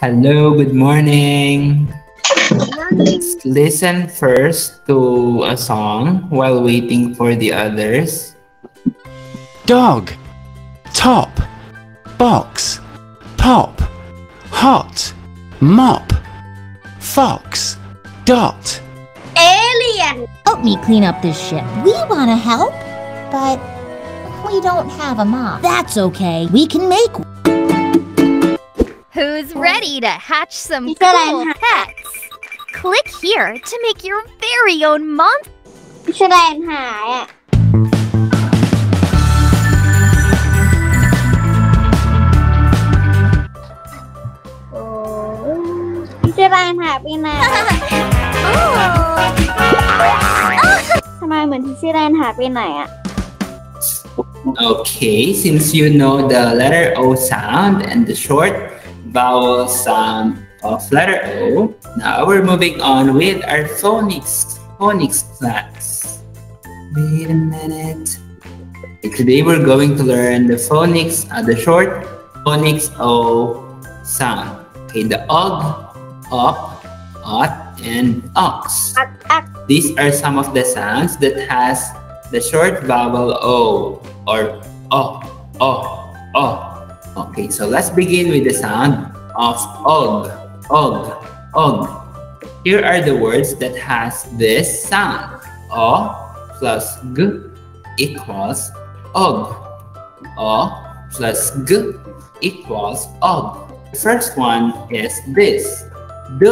Hello, good morning. Let's listen first to a song while waiting for the others. Dog, top, box, pop, hot, mop, fox, dot. Alien! Help me clean up this shit. We want to help, but we don't have a mop. That's okay. We can make one. Who's ready to hatch some You said cool I'm ha- pets? Click here to make your very own monster. แสดงหายอ่ะ โอ้พี่แสดงหายไปไหนทำไมเหมือนที่แสดงหายไปไหนอ่ะ Okay, since you know the letter O sound and the short vowel sound of oh, letter O. Oh, now we're moving on with our phonics, phonics class. Wait a minute. Today we're going to learn the phonics, uh, the short phonics O sound. Okay, the og, op, ot, and ox. These are some of the sounds that has the short vowel O or o, o, o, Okay, so let's begin with the sound of og, og, og. Here are the words that has this sound. O plus G equals og. O plus G equals og. The first one is this. D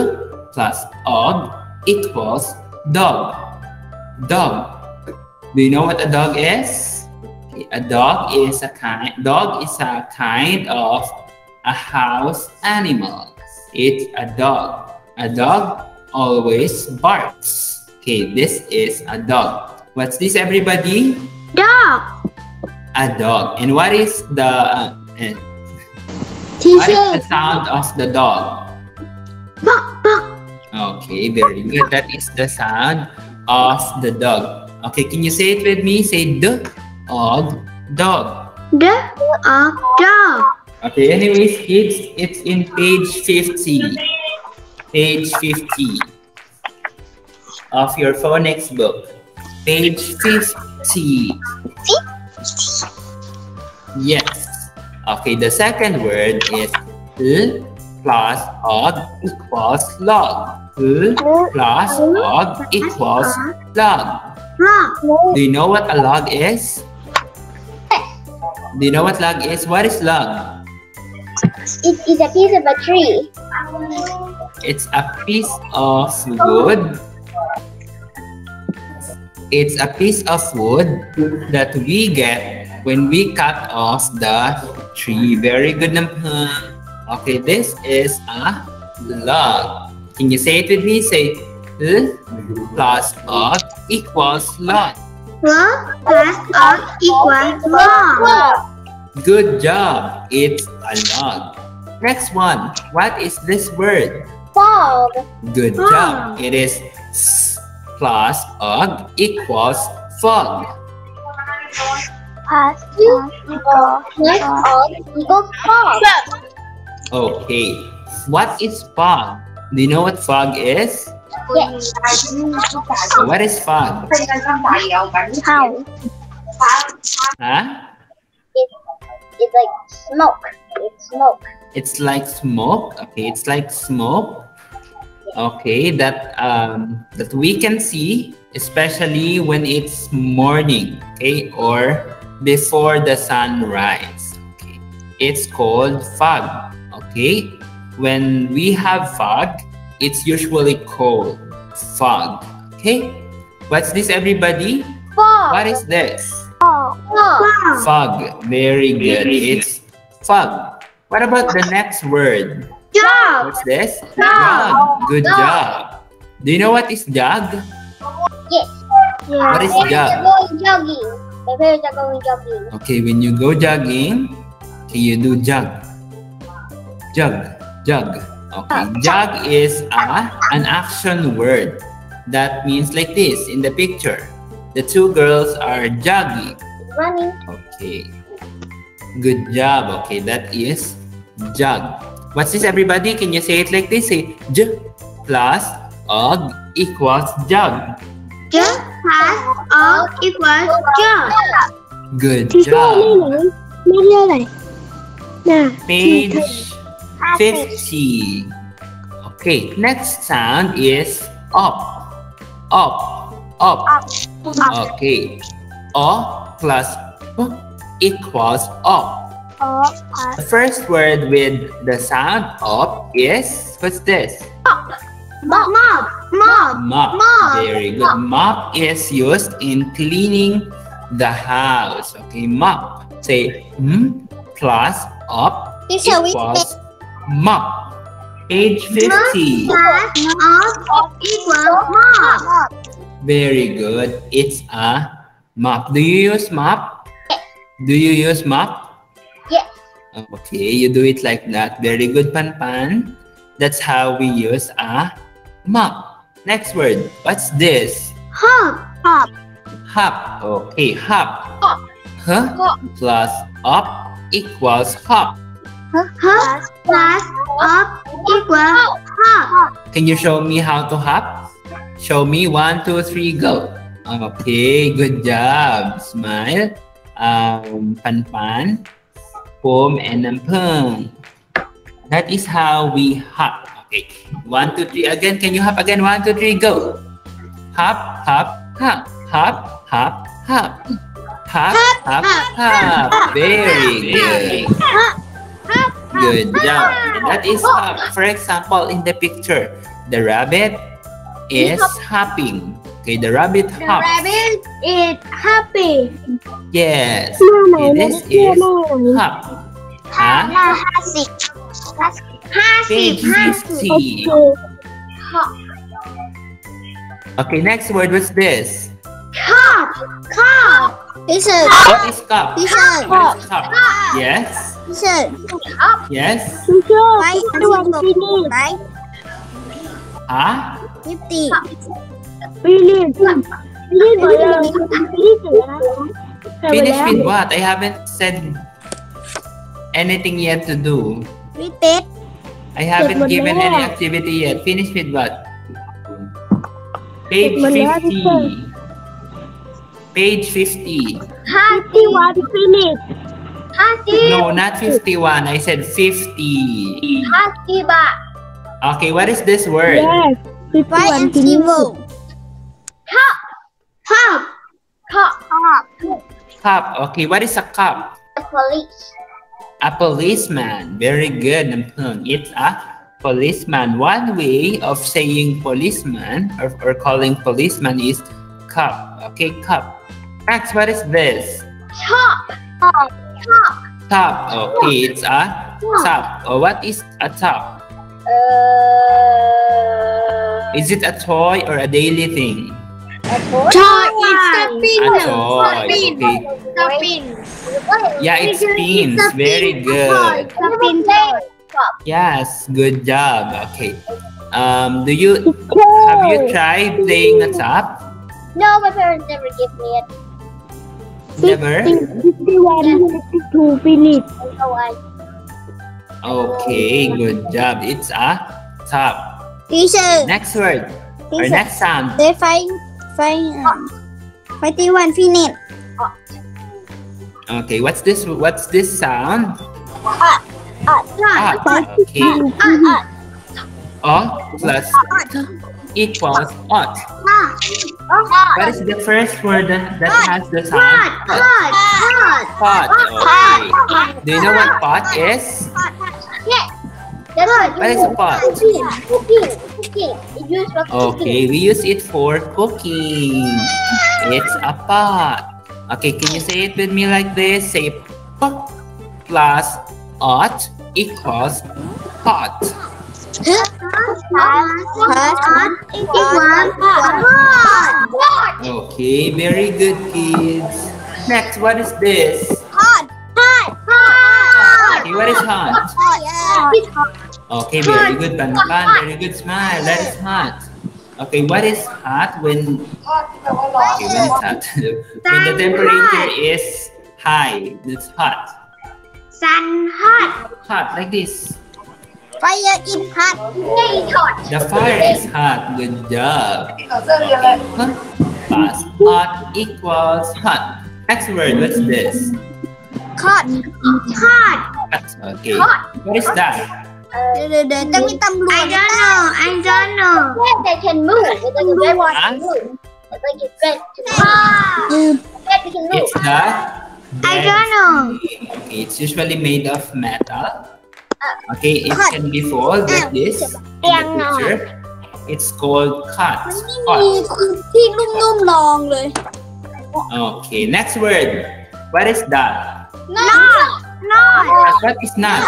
plus og equals dog. Dog. Do you know what a dog is? a dog is a kind dog is a kind of a house animal. It's a dog. A dog always barks. Okay, this is a dog. What's this, everybody? Dog. A dog. And what is the uh, uh, what is the sound of the dog? Bark, bark. Okay, very good. That is the sound of the dog. Okay, can you say it with me? Say the or dog. Dog, or dog. Okay, anyways, kids, it's in page 50. Page 50 of your phonics book. Page 50. Yes. Okay, the second word is l plus og equals log. L plus og equals log. Do you know what a log is? Do you know what log is? What is log? it is a piece of a tree It's a piece of wood. It's a piece of wood that we get when we cut off the tree. Very good naman. Okay, this is a log. Can you say it with me? Say plus log equals log. Work plus og equals work. Good job. It's a log. Next one. What is this word? Fog. Good fog. job. It is s plus og equals fog. Plus og equals fog. Okay. What is fog? Do you know what fog is? Yes what is fog? how Huh? it's like smoke it's smoke It's like smoke. Okay, it's like smoke. Okay, that um that we can see, especially when it's morning, okay, or before the sunrise. Okay, it's called fog. Okay, when we have fog, it's usually called fog. Okay, what's this, everybody? fog What is this? fog Fog. fog. Very good. It's fog. What about the next word? jog What's this? Jog. Good Jog. job. Do you know what is jog? What is Parents jog? are going jogging my parents are going jogging Okay, when you go jogging, okay, you do jog. Jog. Jog. Okay, ah, jog is a an action word that means like this in the picture. The two girls are jogging. Running. Okay. Good job. Okay, that is jog. What's this, everybody? Can you say it like this? Say j plus og equals jog. J plus og equals jog. Good job. Page 50. Okay, next sound is up. Up. Up. Okay. O plus P equals up. The first word with the sound up is what's this? Mop. Mop. Mop. Mop. Mop. Very good. Mop is used in cleaning the house. Okay, mop. Say m plus up equals mop. Page 50. Plus of equals mop. Very good. It's a mop. Do you use mop? Do you use mop? Yes. Okay, you do it like that. Very good, Pan Pan. That's how we use a mop. Next word. What's this? Hop. Hop. Hop. Okay, hop. Hop. Huh? Plus up equals hop. Hop plus of equals hop. Can you show me how to hop? Show me one, two, three, go. Okay, good job. Smile. Um, Pan Pan, Pom, and Nampung. That is how we hop. Okay, one, two, three. Again, can you hop again? One, two, three, go. Hop, hop, hop, hop, hop, hop. Hop, hop, hop. Very good. Good job. And that is, uh, for example, in the picture, the rabbit is hopping. Okay, the rabbit the hops. rabbit is happy. Yes. Okay, this is hop. Huh? Okay, next word was this. Cup. Cup. Listen. What is cup? Listen. What is cup? Yes. Listen. Cup. Yes. Teacher, right. we ah? Fifty. Finish with what? I haven't said anything yet to do. Repeat. I haven't given any activity yet. Finish with what? Page 50. Page 50. 51 finish. 50. No, not 51. I said 50. 50 ba? Okay, what is this word? Yes. 51 finish. Cup. Cup. Cup. Cup. Cup. Okay, what is a cup? A police. A policeman. Very good, It's a policeman. One way of saying policeman or, or calling policeman is cup. Okay, cup. Next, what is this? Chop. Chop. Chop. Top. Okay, it's a top. Or what is a top? Uh. Is it a toy or a daily thing? A Toy. toy. It's the pin. A toy. Okay. The pin. Yeah, it spins. Very good. The pin. Yes, good job. Okay. Um, do you have you tried playing a top? No, my parents never give me it. Never? minutes. Okay, good job. It's a top. Teacher. Next word. Or next sound. They find, find, um, 51 minutes. Okay, what's this? What's this sound? Uh, uh, uh, okay. Uh, uh. O plus equals ot. Hot. What is the first word that, that has the sound? Hot. Hot. Hot. Pot. Okay. Do you know what pot is? Yes. That's what is a pot? Cooking. Cooking. Cooking. It for cooking. Okay, we use it for cooking. It's a pot. Okay, can you say it with me like this? Say pot plus ot equals pot. Hot. Okay, very good, kids. Next, what is this? Hot. Hot. Hot. Okay, what is hot? Hot. Okay, very good, Banban. Very good smile. That is hot. Okay, what is hot when okay, when it's hot? when the temperature is high, it's hot. Sun hot. Hot like this. Fire is hot. The fire is hot. Good job. Fast hot equals hot. Next word, what's this? Hot. Hot. Okay. Hot. What is that? Uh, the, the, the, tell me I don't know. I don't know. Yeah, they can move. It's like a red. It's like it's red. Ah. Red can move. It's that. I don't know. It's usually made of metal. Okay, it can be folded like this in the picture. It's called cut. มี Cut. ที่นุ่มๆลองเลย Okay, next word. What is that? นอดนอด What is not?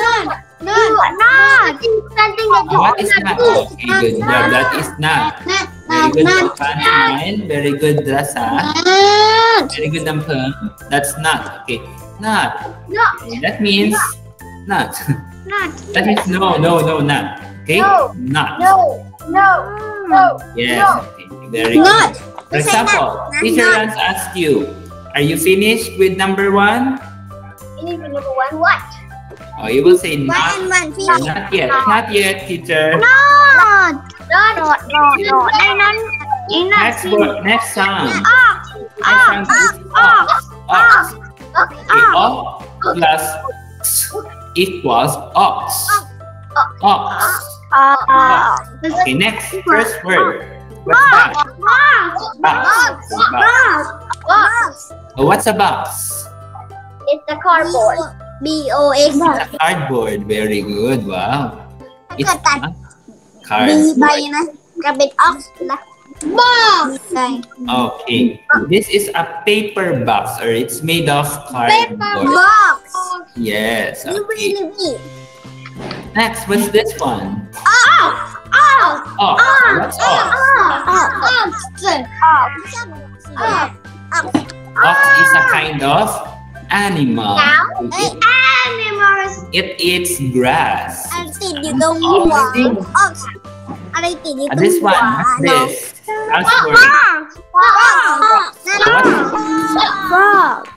นอดนอดนอด something that you What is not? Okay, good job. That is not. Very good, Panchaman. Very good, Rasa. Very good, Ampung. That's not. Okay, not. Not. Okay, that means not. not That means no, no, no, not. Okay, No. not. no no no Yes. No. Okay, very good. Not. For example, teacher Not. once asked you, "Are you finished with number one?" Ini number one what Oh, you will say one not. and one finish Not yet. Not yet, teacher. not not not not I not I not Next word. Next sound. ox ah. Next sound is ox. Ox. Okay, ox ah. plus x equals ox. Ox. ox. Okay, next, first word. What's box? Box. Box. Oh, box. Box. What's a box? It's a cardboard. B-O-X. It's a cardboard. Very good. Wow. It's a cardboard. B by na. Rabbit ox. Box. Okay. This is a paper box or it's made of cardboard. Paper box. Yes. Okay. Next, what's this one? Off. Off. Off. What's off? Off. Off. Off. Ox is a kind of animal. An animal. It eats grass. Ox. And this one, what's this? Last word. Frog.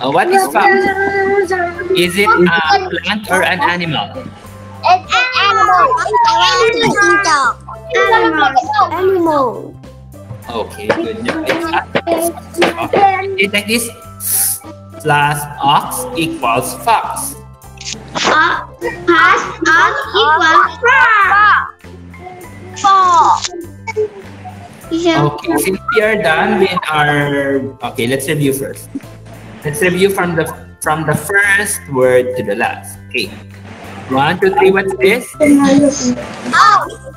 Uh, what is fox? Is it a plant or an animal? It's an animal. Animal. Animal. Okay, good job. Okay. Like this. Plus ox equals fox. Ox plus ox equals frog. Frog. Okay, since we are done with our okay, let's review first. Let's review from the from the first word to the last. Okay. One, two, three, what's this? Ox.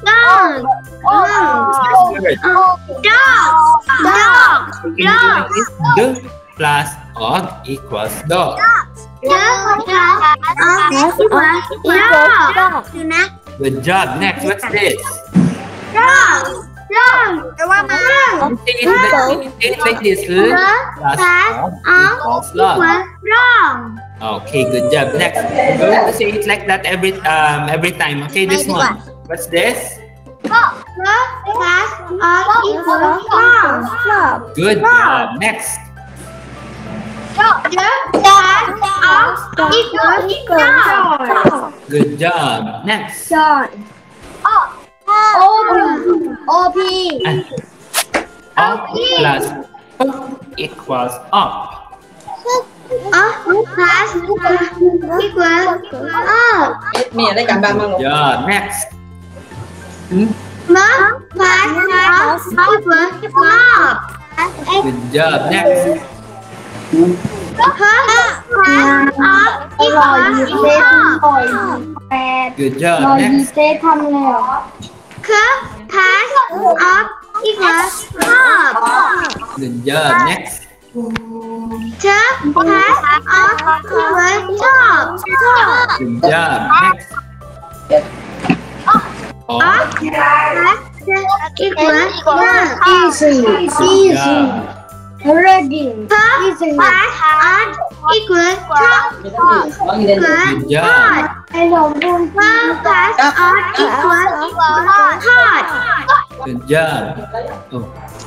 Dog. First word. Dog. Dog. Can you do like this? The plus og equals dog. Dog. Dog. equals dog. Sunak. Good job. Next, what's this? comma. Complete the sentence like this. Plus wrong. Okay, good job. Next, I'm going to say it like that every um every time. Okay, this one. What's this? Good job. Next. Good job. Next. O B O B up plus up equals up. Up plus up equals up. Mẹ lấy cả ba mong. Yeah, next. Hmm? Mom, plus equals up. Good job. Next. Good job. Next. Cứ danger next Top part of the top. Danger next. Of the easy easy. Easy. part equal top equal hot. Hot. Danger. Oh.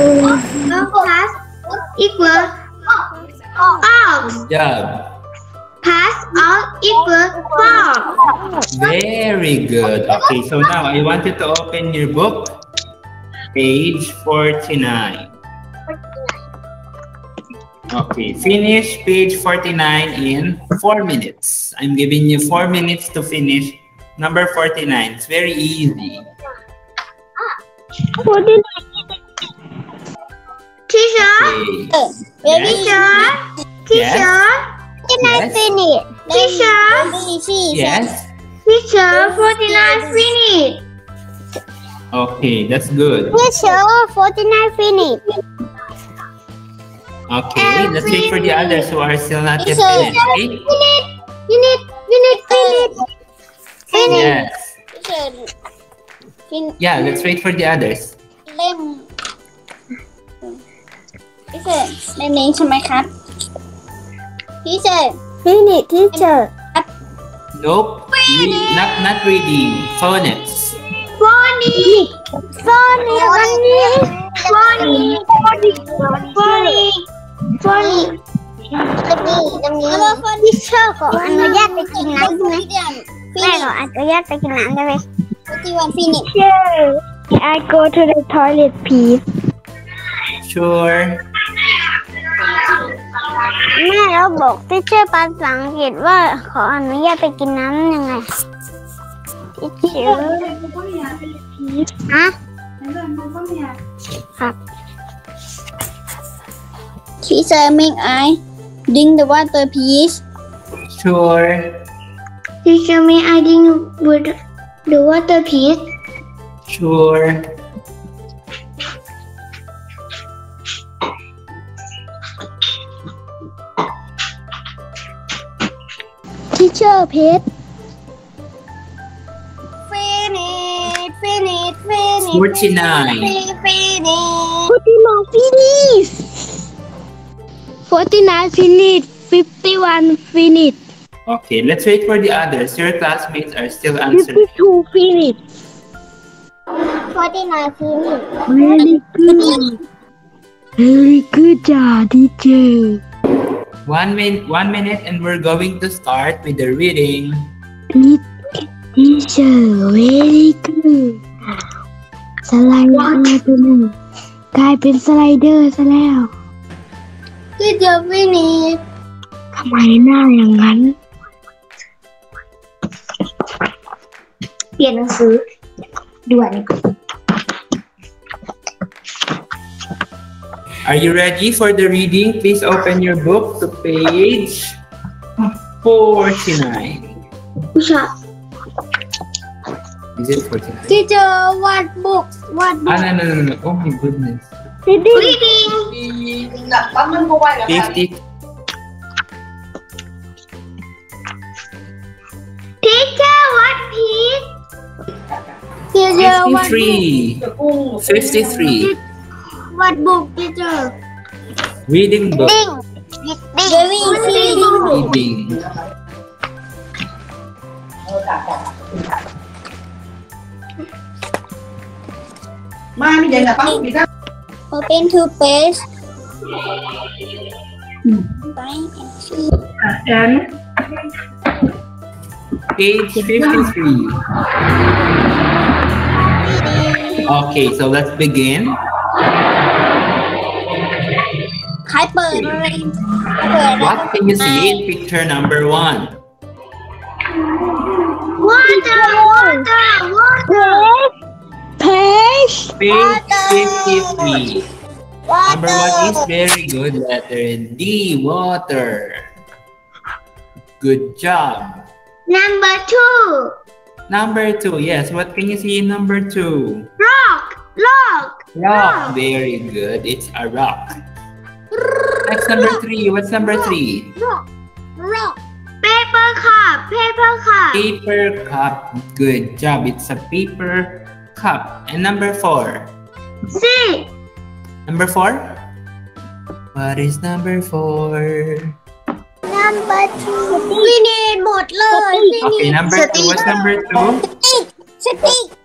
Pass equal. Good job. Pass off equal off. Very good. Okay, so now I want you to open your book, page 49. Okay, finish page 49 in 4 minutes. I'm giving you 4 minutes to finish number 49. It's very easy. Kishore. Yes. Baby Kishore. Kishore. Can I finish? Kishore. Yes. Kishore, forty-nine finish. Okay, that's good. Kishore, forty-nine finish. Okay, let's wait for the others who are still not yet finished. Okay? Minute, minute, minute. Finish. Yes. Yeah, let's wait for the others. Lemon. เซอร์เล่มนี้ใช่ไหมครับพี่เซอร์ฟินิชที่เจอ Nope. Re- not not reading. Phonics. ฟอนี่ฟอนี่ฟอนี่ฟอนี่ฟอนี่ฟอนี่ฟอนี่ตรงนี้ตรงนี้แล้วฟอนี่เชอร์ขออนุญาตไปกินน้ำได้ไหมแม่ขออนุญาตไปกินน้ำได้ไหมที่วันฟินิช I go to the toilet please Sure. แม่เราบอกที่เชื่อภาษาอังกฤษว่าขออนุญาตไปกินน้ำยังไงที่เชื่อฮะครับ Teacher make I drink the water please Sure. Teacher may I drink with the water please Sure. Teacher please Finish finish finish 49. finish 49 finish. 49 finish. 51 finish. Okay, let's wait for the others. Your classmates are still answering. 52 finish. 49 finish. Very good. Very good job teacher One minute, one minute, and we're going to start with the reading. Neat teacher very good สไลเดอร์ตัวหนึ่งกลายเป็นสไลเดอร์ซะแล้ว Teacher finish ทำไมหน้าอย่างนั้น เปลี่ยนหนังสือด่วน Are you ready for the reading? Please open your book to page 49. Is it 49? Teacher, what book? What book? Ah, no, no, no, no. Oh my goodness. Reading. Reading. 50. Teacher, what page? 53. 53. What book, teacher? Reading book. Reading. Reading. Reading. Reading. Mami, jangan dapat kita. Open to page. Hmm. Page 53. Okay, so let's begin. ใครเปิดอะไรเปิด What can you see in picture number one? Water water water page Page 53. Number one is very good letter D, water. Good job. Number two Number two, yes. What can you see in number two? Rock Rock Rock. Very good. It's a rock. What's number three? What's number three? Paper cup. Paper cup. Paper cup. Good job. It's a paper cup. And number four? C. Number four? What is number four? Number two. We need motley. Okay, number two. What's number two? Stick.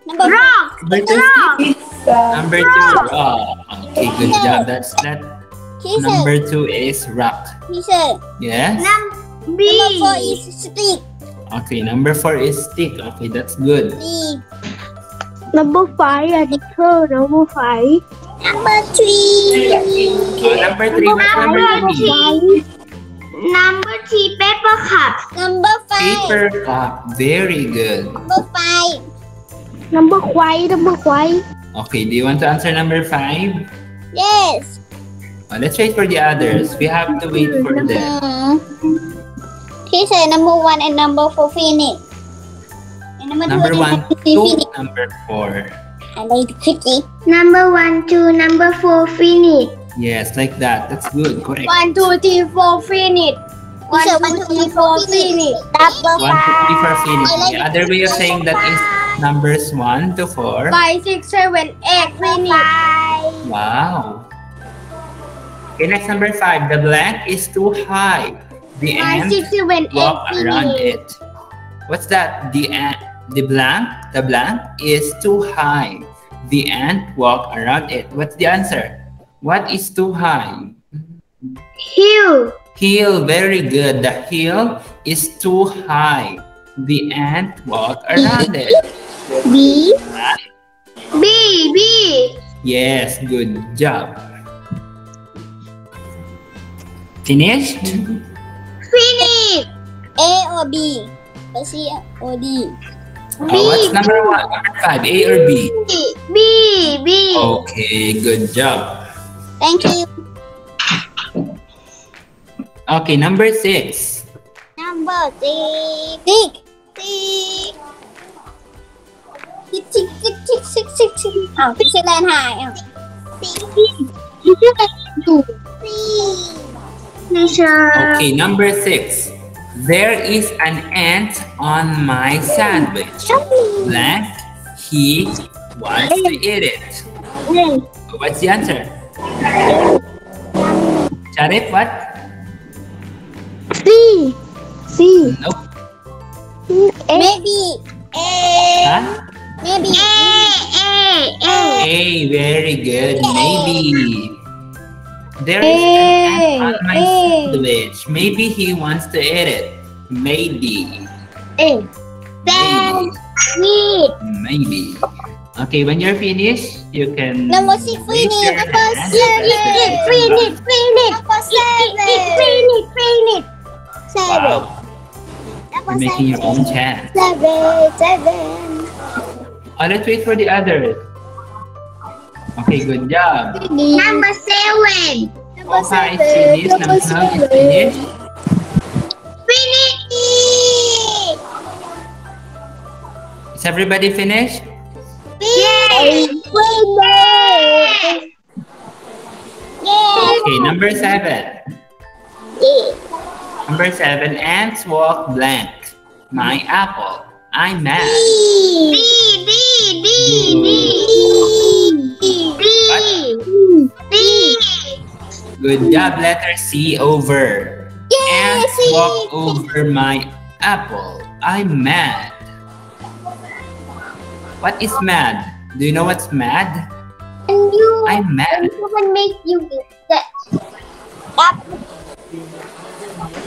Number rock. Number two. Rock. Number two. Oh, okay, good job. That's that. Season. Number two is rock. Season. Yes. Num B. Number four is stick. Okay, number four is stick. Okay, that's good. B. Number five, I think so. Number five. Number three. Okay. Oh, number three. Number, number, number three. three. Number three, paper cup. Number five. Paper cup. Very good. Number five. Number five. Number five. Okay, do you want to answer number five? Yes. Uh, let's wait for the others. We have to wait for them. She said number one and number four Phoenix. Number, number two, one, two, number four. I like cookie. Number one, two, number four Phoenix. Yes, like that. That's good. Correct. One, two, three, four Phoenix. One, two, three, four, so, one, two, three, four Phoenix. The other way of saying that is numbers one to four. Five, six, seven, eight Phoenix. Wow. Okay, next number five. The blank is too high. The ant six seven eight walk around it. What's that? The ant. The blank. The blank is too high. The ant walk around it. What's the answer? What is too high? hill Hill. Very good. The hill is too high. The ant walk around it. B B B Yes, good job. Finished? finish A or B C or D Uh, what's number one? Number five, A or B? B B Okay, good job. Thank you. Okay, number six. Number six. Six. Six. Six, six, six, six, six, six, six. อ้าวพี่เชลนหายอ่ะ Six. พี่เชลนอยู่ Six. Okay, number six. There is an ant on my sandwich. Blank. He wants to eat it. What's the answer? Sharif, what? C. C. Nope. A. Maybe. A. Huh? Maybe. A. A. A. A. Very good. Maybe. There is an ant on my A. sandwich. Maybe he wants to eat it. Maybe. Maybe. Sweet. Maybe. Okay, when you're finished, you can Number six, finish. Number hand. seven. Finish. Finish. Number seven. Finish. Finish. Seven. Wow, you're making your own chance. Seven. Seven. Oh, let's wait for the others. Okay, good job. Number seven. Oh, number Okay, finish. Number seven is finished. Finish. Is everybody finished? Yes. Finish. Yes. Okay, number seven. Yes. Number seven, ants walk blank. My apple. I'm mad. D. Good job, letter C over. Yes. Ants walk over my apple. I'm mad. What is mad? Do you know what's mad? And you. I'm mad. Someone make you get that.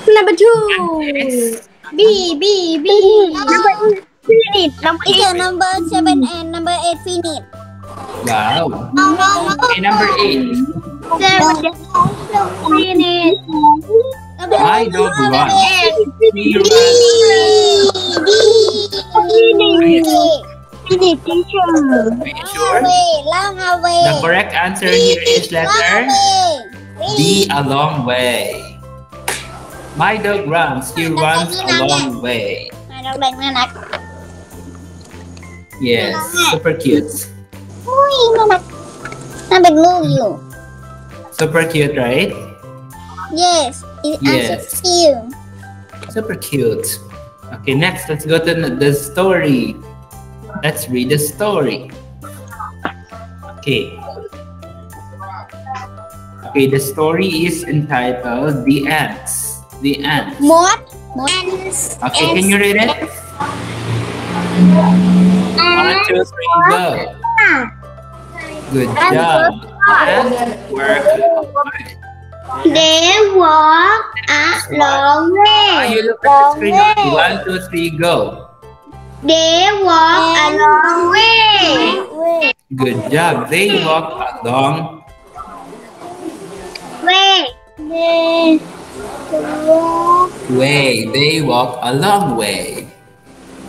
Number two. B B B. Number Finite. Number eight. Okay, number seven and number eight finite. Wow. No, no, no. Okay, number eight. Seven. Finite. I don't want. Finite. teacher. Are you sure? Long away. The correct answer here is letter D. A long way. My dog runs. He runs a long way. My dog runs. Yes, super cute. Uy, mama. Mama, move you. Super cute, right? Yes, it yes. you. Super cute. Okay, next, let's go to the story. Let's read the story. Okay. Okay, the story is entitled The Ants. The Ants. What? Ants. Okay, ants. can you read it? One, mm-hmm. two, three, go. Good job. Ants work. They walk a long way. you look at the screen. Okay, One, two, three, go. They walk a long way. Good job. They walk a long Way. They walk. way. They walk a long way.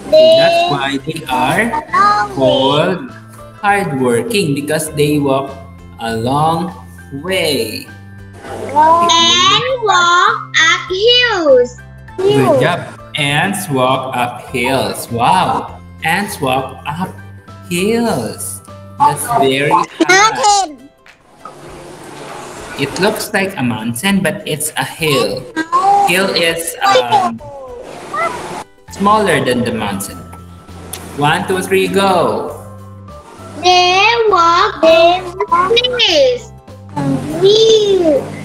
They That's why they are called hardworking because they walk a long way. And walk up hills. Good job. Ants walk up hills. Wow. Ants walk up hills. That's very high. It looks like a mountain, but it's a hill. Hill is um, smaller than the mountain. One, two, three, go. There walk over sticks.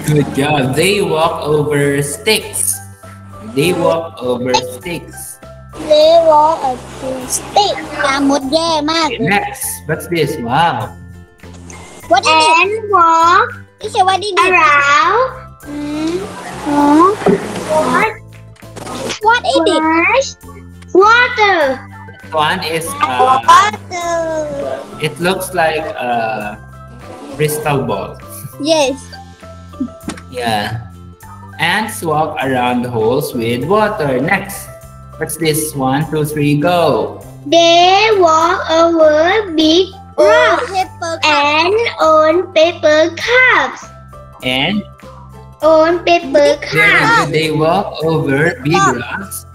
Good job. They walk over sticks. They walk over sticks. They walk over sticks. Okay, next. What's this? Wow. What is it? walk Isha, what did around. Mm -hmm. What? What is it Wash. Water. One is uh, water. it looks like a crystal ball. Yes Yeah. Ants walk around the holes with water. Next. What's this? One, two, three, go. They walk over big rocks Pepper and on paper cups. And On paper cups. They walk over big rocks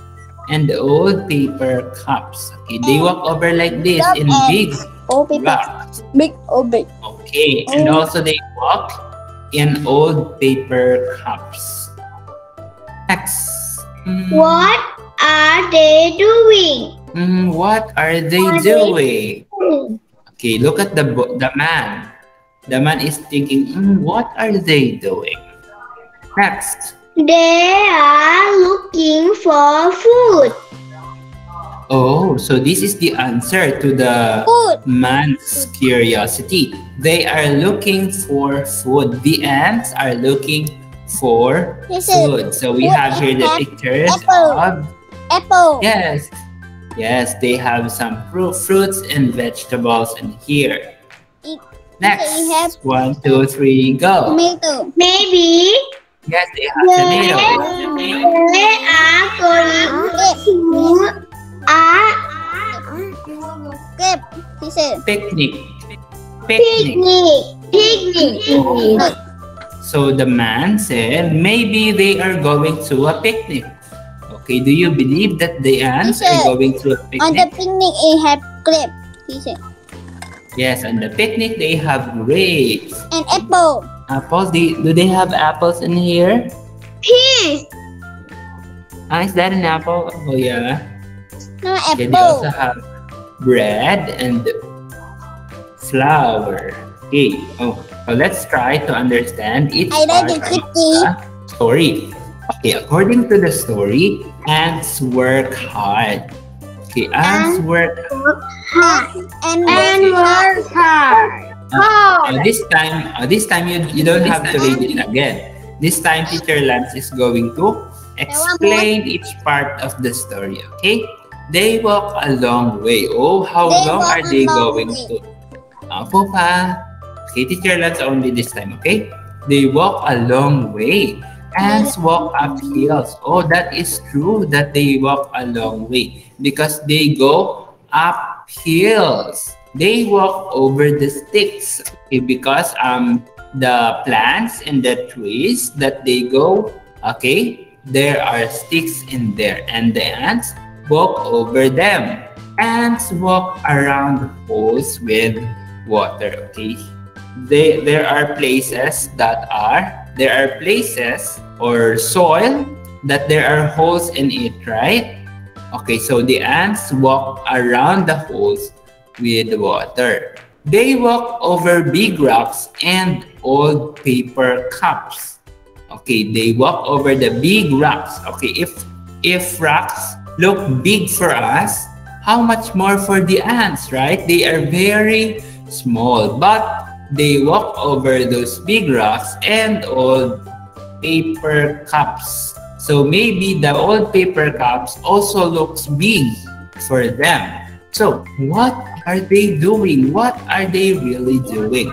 and old paper cups. Okay, they walk over like this in big paper rocks. Big oh big Okay, and also they walk in old paper cups. Next. Mm, What are they doing? mm, what are they doing? Okay, look at the the man. The man is thinking, "Hmm, what are they doing? Next. They are looking for food. Oh, so this is the answer to the Food man's curiosity. They are looking for food. The ants are looking for This food. So we food have here the and pictures apple. of Apple yes, yes. They have some fruit, fruits and vegetables in here. It- Next, one, two, three, go. Tomato Maybe Yes, they have tomatoes. they are going to a He said Picnic. Picnic. picnic. Picnic. So the man said, maybe they are going to a picnic. Okay, do you believe that the ants Yes, are going to a picnic? On the picnic? they have grapes, He said Yes, on the picnic they have grapes. And apple Apples, do, do they have apples in here? Peas. Ah, is that an apple? Oh yeah. No Okay, they also have bread and flour. Okay, oh, so let's try to understand each I part of the story. Okay, according to the story, ants work hard. Okay, ants work Hard. And And work hard. Uh, this time, uh, this time you, you don't have to read it again. This time, Teacher Lance is going to explain each part of the story. Okay? They walk a long way. Oh, how They long are they going way. to? Apo pa. Okay, Teacher Lance only this time. Okay? They walk a long way. Ants walk up hills. Oh, that is true that they walk a long way because they go up hills. They walk over the sticks okay, because um the plants and the trees that they go okay there are sticks in there and the ants walk over them. Ants walk around holes with water. Okay, they there are places that are there are places or soil that there are holes in it, right? Okay, so the ants walk around the holes with water. They walk over big rocks and old paper cups. Okay, they walk over the big rocks. Okay, if if rocks look big for us, how much more for the ants, right? They are very small, but they walk over those big rocks and old paper cups. So maybe the old paper cups also looks big for them. So what are they doing? What are they really doing?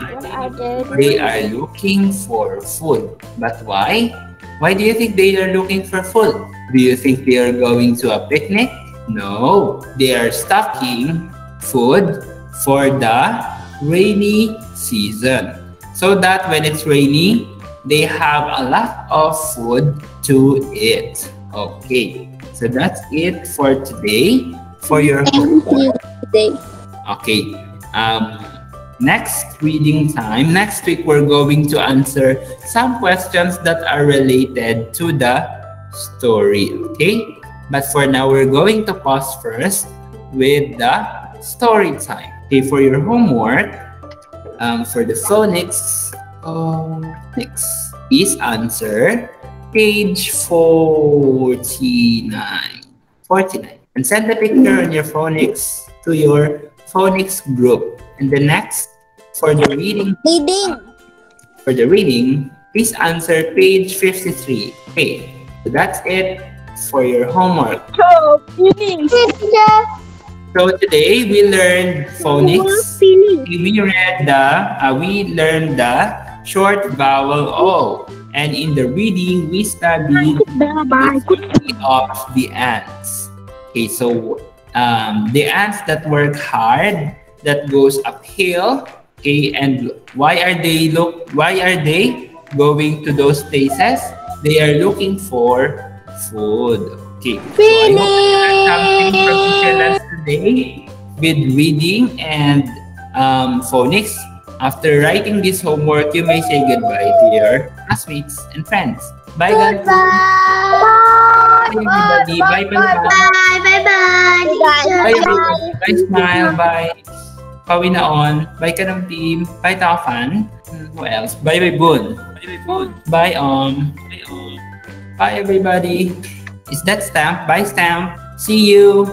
They are looking for food. But why? Why do you think they are looking for food? Do you think they are going to a picnic? No, they are stocking food for the rainy season. So that when it's rainy, they have a lot of food to eat. Okay, so that's it for today for your homework. Okay, um, next reading time, next week we're going to answer some questions that are related to the story. Okay, but for now, we're going to pause first with the story time. Okay, for your homework, um, for the phonics, next is answer page 49. 49. And send the picture on your phonics to your phonics group. And the next, for the reading, Reading. for the reading, please answer page 53. Okay, so that's it for your homework. So today we learned phonics. We read the uh, we learned the short vowel O, and in the reading we studied the story of the ants. Okay, so um, the ants that work hard, that goes uphill. Okay, and why are they look? Why are they going to those places? They are looking for food. Okay. So I hope you learned something from Teacher Lance today with reading and um, phonics. After writing this homework, you may say goodbye to your classmates and friends. Bye, guys. Bye, everybody. Bye, bye, bye. Bye, bye, bye. Bye, everybody. Bye, smile. Bye. Pawi na on. Bye ka ng team. Bye, Tafan. Hmm, Who else? Bye, bye, Boon. Bye, bye, Boon. Bye, Om. Bye, Om. Bye, everybody. Is that Stamp? Bye, Stamp. See you.